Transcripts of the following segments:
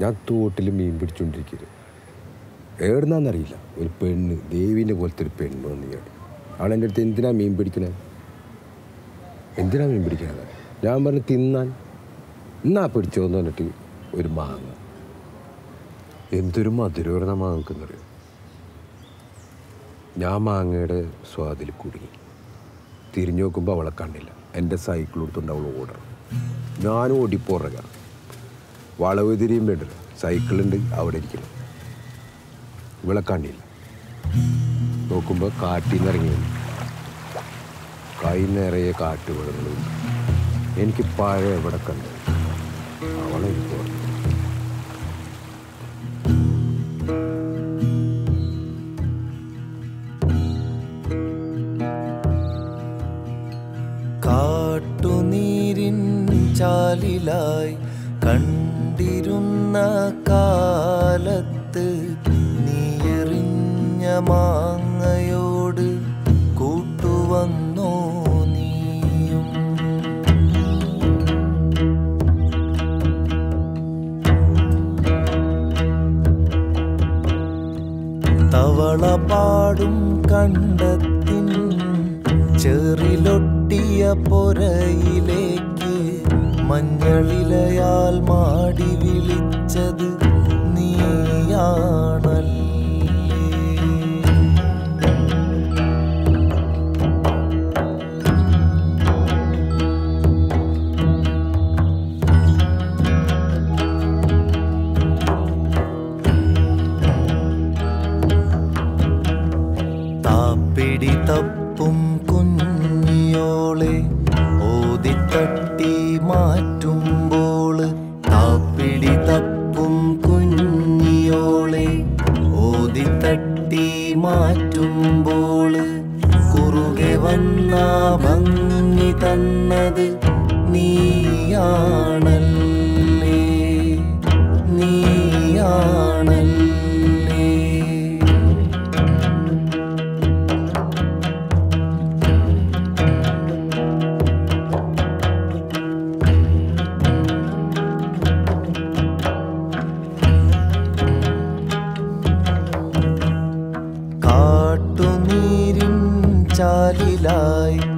ഞാൻ തോട്ടിൽ മീൻ പിടിച്ചുകൊണ്ടിരിക്കരുത് എവിടുന്നാന്നറിയില്ല ഒരു പെണ്ണ് ദേവീന്റെ പോലത്തെ ഒരു പെണ്ണ് വന്ന് കേട്ടു അവളെന്റെ അടുത്ത് എന്തിനാ മീൻ പിടിക്കണേ? എന്തിനാ മീൻ പിടിക്കണത്? ഞാൻ പറഞ്ഞു തിന്നാൻ. എന്നാ പിടിച്ചോന്ന്? പറഞ്ഞിട്ട് ഒരു മാങ്ങ. എന്തൊരു മധുരമായിരുന്ന മാങ്ങക്കെന്നറിയോ ഞാൻ മാങ്ങയുടെ സ്വാദിൽ കുടുങ്ങി. തിരിഞ്ഞു നോക്കുമ്പോൾ അവളെ കണ്ടില്ല. എന്റെ സൈക്കിൾ എടുത്തുകൊണ്ട് അവൾ ഓടണം. ഞാനും ഓടിപ്പോറക വളവ് തിരിയും വേണ്ടല്ലോ സൈക്കിളുണ്ട് അവിടെ ഇരിക്കണം. വിളക്കാണ്ടിയില്ല നോക്കുമ്പോൾ കാട്ടിൽ നിന്ന് ഇറങ്ങി വന്നു. കൈ നിറയെ കാട്ടുവെള്ളങ്ങളും എനിക്ക് പഴയ എവിടെ കണ്ടു? അവളെ കാട്ടുനീരിൻ ചാലിലായി കണ്ടിരുന്ന കാലത്ത് നീയെറിഞ്ഞ മാങ്ങയോട് കൂട്ടുവന്നോ നീയും? തവള പാടും കണ്ടത്തിൻ ചെറിലൊട്ടിയ പൊരയിലേക്ക് മഞ്ഞളിലയാൽ മാടി വിളിച്ചത് നീയാണല്ലേ? താപ്പിടി തപ്പും കുഞ്ഞിയോളെ ഓതിത്തട്ടി മാറ്റുമ്പോൾ താപ്പിടി തപ്പും കുഞ്ഞിയോളെ. ഓതിത്തട്ടി മാറ്റുമ്പോൾ കുറുകെ വന്ന ഭംഗി തന്നത് നീയാണല്ലേ. ചാലിലായി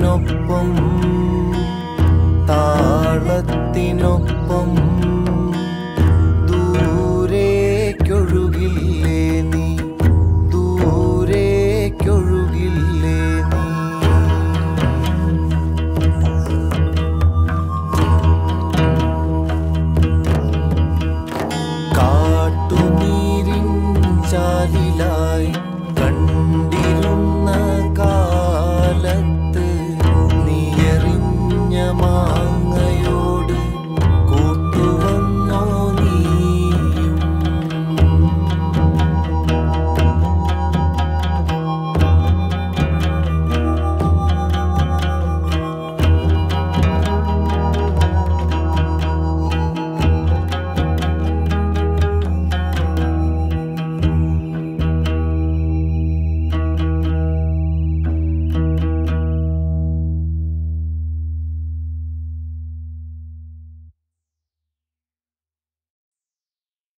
താളത്തിനൊപ്പം താളത്തിനൊപ്പം ദൂരേക്കൊഴുകില്ലേ നീ? ദൂരേക്കൊഴുകില്ലേ നീ? കാട്ടുനീരിൻ ചാലിലായി കണ്ടിരുന്ന കാലത്ത്